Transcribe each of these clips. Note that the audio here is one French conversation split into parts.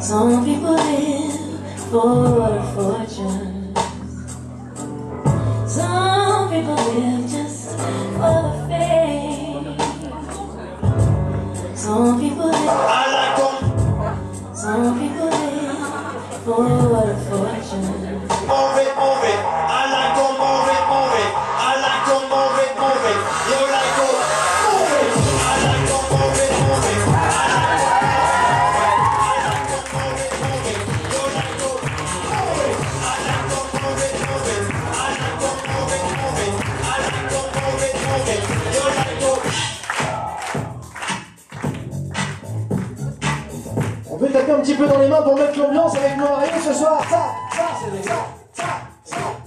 Some people live for a fortune. Some people live just for the fame. Some people live. Some people live for a fortune. On peut taper un petit peu dans les mains pour mettre l'ambiance avec nos mariés ce soir. Ça, ça, ça, ça, ça.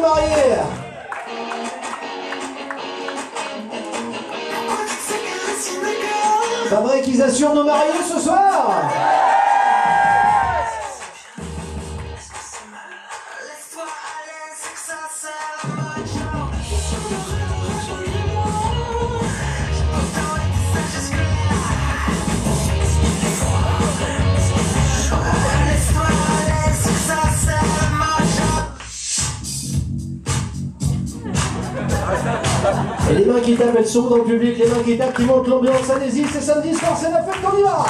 Nos mariés. Pas vrai qu'ils assurent nos mariés ce soir Les mains qui tapent, elles sont dans le public, les mains qui tapent, qui montent l'ambiance, allez-y, c'est samedi soir, c'est la fête, on y va